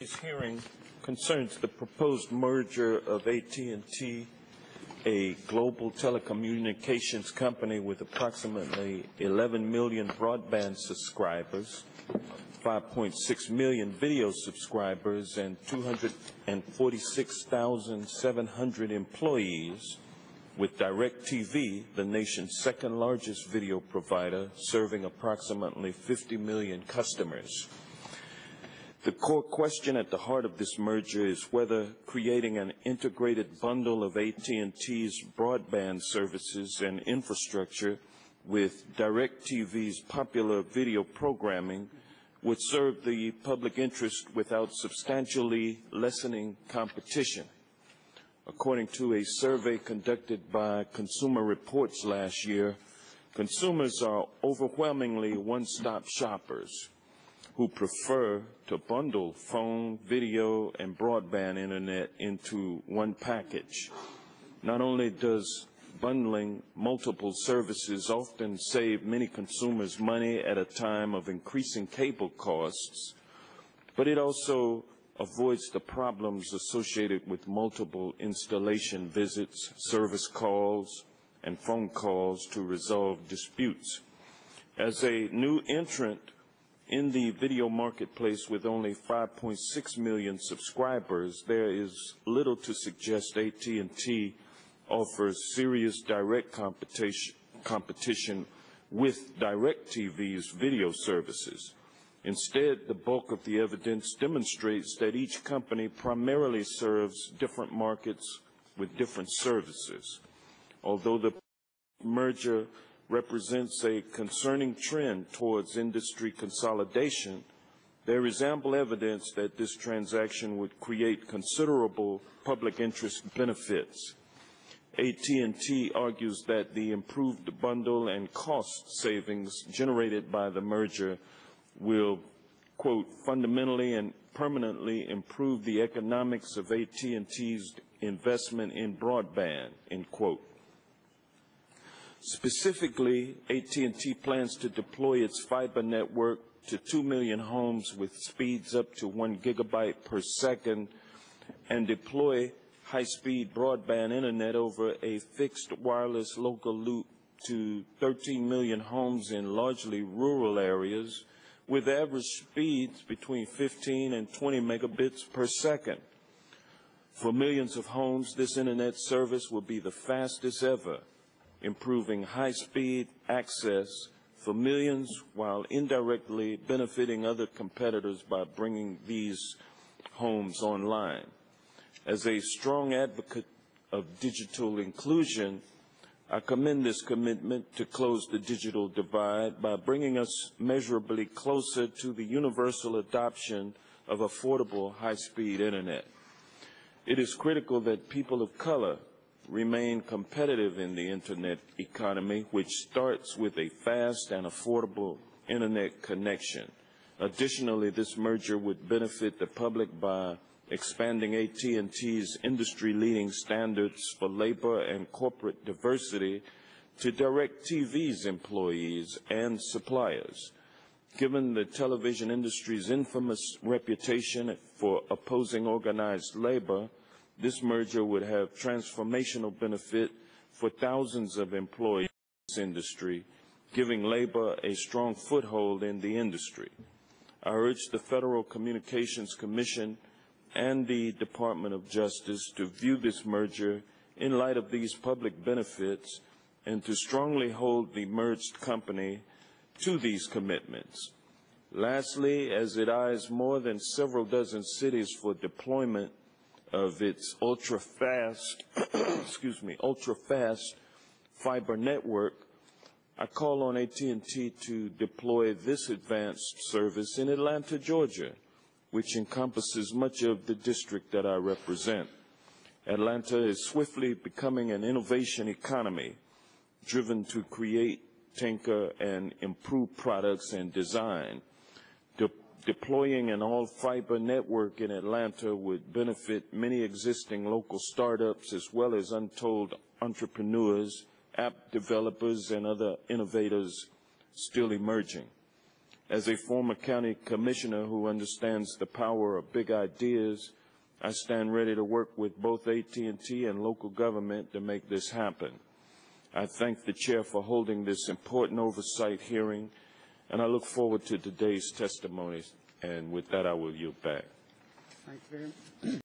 This hearing concerns the proposed merger of AT&T, a global telecommunications company with approximately 11 million broadband subscribers, 5.6 million video subscribers, and 246,700 employees, with DirecTV, the nation's second largest video provider, serving approximately 50 million customers. The core question at the heart of this merger is whether creating an integrated bundle of AT&T's broadband services and infrastructure with DirecTV's popular video programming would serve the public interest without substantially lessening competition. According to a survey conducted by Consumer Reports last year, consumers are overwhelmingly one-stop shoppers who prefer to bundle phone, video, and broadband internet into one package. Not only does bundling multiple services often save many consumers money at a time of increasing cable costs, but it also avoids the problems associated with multiple installation visits, service calls, and phone calls to resolve disputes. As a new entrant in the video marketplace with only 5.6 million subscribers, there is little to suggest AT&T offers serious direct competition, competition with DirecTV's video services. Instead, the bulk of the evidence demonstrates that each company primarily serves different markets with different services. Although the merger represents a concerning trend towards industry consolidation, there is ample evidence that this transaction would create considerable public interest benefits. AT&T argues that the improved bundle and cost savings generated by the merger will, quote, fundamentally and permanently improve the economics of AT&T's investment in broadband, end quote. Specifically, AT&T plans to deploy its fiber network to 2 million homes with speeds up to 1 gigabyte per second and deploy high-speed broadband internet over a fixed wireless local loop to 13 million homes in largely rural areas with average speeds between 15 and 20 megabits per second. For millions of homes, this internet service will be the fastest ever improving high-speed access for millions while indirectly benefiting other competitors by bringing these homes online. As a strong advocate of digital inclusion, I commend this commitment to close the digital divide by bringing us measurably closer to the universal adoption of affordable high-speed internet. It is critical that people of color remain competitive in the internet economy, which starts with a fast and affordable internet connection. Additionally, this merger would benefit the public by expanding AT&T's industry-leading standards for labor and corporate diversity to DirecTV's employees and suppliers. Given the television industry's infamous reputation for opposing organized labor, this merger would have transformational benefit for thousands of employees in this industry, giving labor a strong foothold in the industry. I urge the Federal Communications Commission and the Department of Justice to view this merger in light of these public benefits and to strongly hold the merged company to these commitments. Lastly, as it eyes more than several dozen cities for deployment of its ultra-fast, excuse me, ultra-fast fiber network, I call on AT&T to deploy this advanced service in Atlanta, Georgia, which encompasses much of the district that I represent. Atlanta is swiftly becoming an innovation economy driven to create, tinker, and improve products and design deploying an all-fiber network in Atlanta would benefit many existing local startups as well as untold entrepreneurs, app developers, and other innovators still emerging. As a former county commissioner who understands the power of big ideas, I stand ready to work with both AT&T and local government to make this happen. I thank the chair for holding this important oversight hearing, and I look forward to today's testimonies. And with that, I will yield back. Thank you very